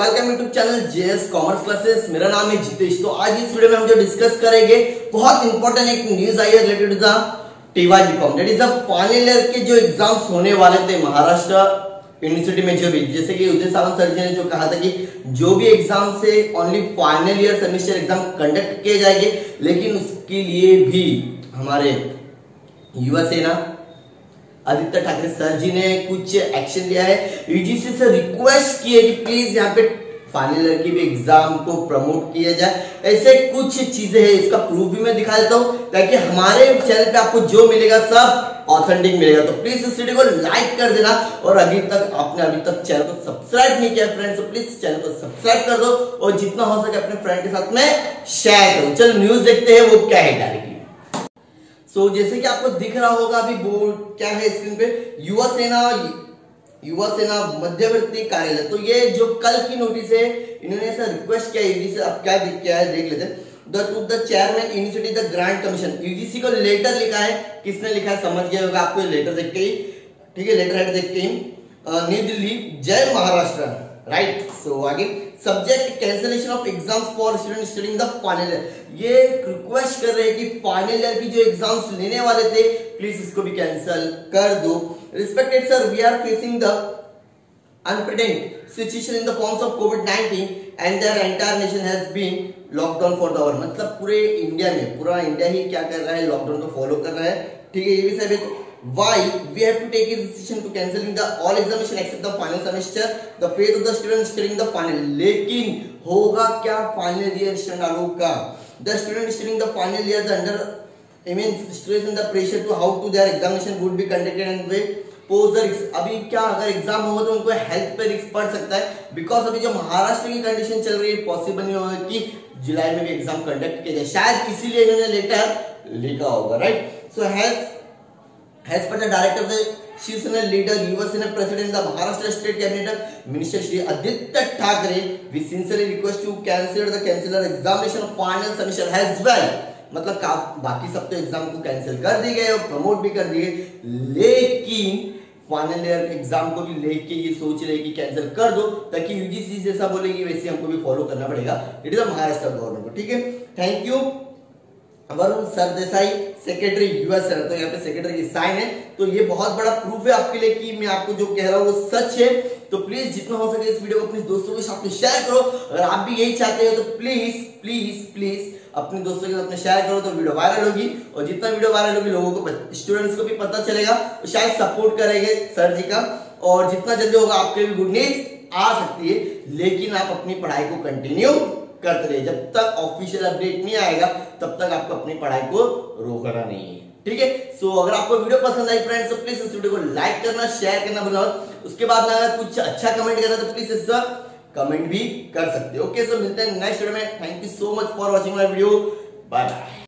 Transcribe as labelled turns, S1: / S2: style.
S1: Channel JS commerce classes मेरा नाम है जितेश। तो आज इस वीडियो में हम जो डिस्कस करेंगे, बहुत इंपॉर्टेंट एक न्यूज़ आई है related the टीवाजी com that is the final year के जो एग्ज़ाम्स होने वाले थे महाराष्ट्र यूनिवर्सिटी में जो भी। जैसे कि उदय सावंत सर जी ने जो कहा था कि जो भी एग्ज़ाम से only final year semester exam conduct किए जाएँगे, लेकिन उसके लिए भी हमारे युवा सेना आदित्य ठाकरे सर जी ने कुछ एक्शन लिया है। यूजीसी से रिक्वेस्ट की है कि प्लीज़ यहाँ पे फाइनल ईयर की भी एग्ज़ाम को प्रमोट किया जाए। ऐसे कुछ चीज़ें हैं, इसका प्रूफ भी मैं दिखा देता हूँ, ताकि हमारे चैनल पे आपको जो मिलेगा सब ऑथेंटिक मिलेगा। तो प्लीज़ इस वीडियो को लाइक कर देना और अभी तक आपने अभी तक चैनल को सब्सक्राइब नहीं किया फ्रेंड्स तो प्लीज़ चैनल को सब्सक्राइब कर दो और जितना हो सके अपने फ्रेंड के साथ में शेयर करो। चलो न्यूज़ देखते हैं, वो क्या है डायरेक्टली सो so, जैसे कि आपको दिख रहा होगा अभी बोर्ड क्या है स्क्रीन पे? युवा सेना युवा सेना मध्यवर्ती कार्यालय। तो ये जो कल की नोटिस है इन्होंने ऐसा रिक्वेस्ट किया यूजीसी अब क्या क्या है देख लेते हैं। The chairman university the grant commission UGC को लेटर लिखा है किसने लिखा है समझ गया होगा आपको लेटर देख के ठीक है लेटर हेड देख के ही। न्यू दिल्ली जय महाराष्ट्र। राइट सो आगे। Subject cancellation of exams for student studying the final year ये रिक्वेस्ट कर रहे हैं कि फाइनल ईयर की जो एग्ज़ाम्स लेने वाले थे प्लीज़ इसको भी कैंसिल कर दो। Respected sir we are facing the unprecedented situation in the forms of COVID-19 and their entire nation has been lockdown for the hour मतलब पूरे इंडिया में, पूरा इंडिया ही क्या कर रहा है लॉकडाउन को फॉलो कर रहा है। ठीक है, ये भी सब why we have to take a decision to canceling the all examination except the final semester the faith of the students studying the final लेकिन होगा क्या फाइनल ईयर स्टूडेंट का the student studying the final year the under immense stress and the pressure to how to their examination would be conducted and way अभी क्या अगर exam होगा तो उनको हेल्थ पे रिस्क पड़ सकता है बिकॉज़ अभी जो महाराष्ट्र की कंडीशन चल रही है पॉसिबल नहीं होगा कि जुलाई में भी एग्ज़ाम कंडक्ट किया जाए शायद इसीलिए इन्होंने लेटर लिखा होगा right so has as per director of the Shiv Sena leader Yuva Sena president the Maharashtra state cabinet minister Shri Aditya Thackeray we sincerely request to cancel the canceller examination final submission as well मतलब बाकी सब तो exam को cancel कर दिए गए और promote भी कर दिए, लेकिन फाइनल ईयर एग्ज़ाम को भी लेके ये सोच रहे कि कैंसिल कर दो, ताकि यूजीसी जैसा बोलेगी, वैसे हमको भी फॉलो करना पड़ेगा। It is a Maharashtra government ठीक है? Thank you Varun Sardesai secretary US sir तो यहाँ पे सेक्रेटरी की साइन है। तो ये बहुत बड़ा प्रूफ है आपके लिए कि मैं आपको जो कह रहा हूँ वो सच है। तो प्लीज़ जितना हो सके इस वीडियो को अपने दोस्तों के साथ में शेयर करो। अगर आप भी यही चाहते हो तो प्लीज़ प्लीज़ प्लीज़ अपने दोस्तों के साथ में शेयर करो तो वीडियो वायरल होगी। और जितना वीडियो वायरल होगी, लोगों को स्टूडेंट्स को भी पता चलेगा। तो शायद सपोर्ट करेंगे सर जी का। और जितना जल्दी होगा, आपके भी गुड न्यूज़ आ सकती है। लेकिन आप अपनी पढ़ाई को कंटिन्यू करते रहे जब तक ऑफिशियल अपडेट नहीं आएगा, तब तक आपको अपनी पढ़ाई को रोकना नहीं है। ठीक है? सो अगर आपको वीडियो पसंद आई फ्रेंड्स तो प्लीज़ इस वीडियो को लाइक करना शेयर करना बताओ। उसके बाद अगर कुछ अच्छा कमेंट करना तो प्लीज़ इसका कमेंट भी कर सकते हो। ओके सो मिलते हैं नेक्स्ट वीडियो में। Thank you so much for watching my video bye bye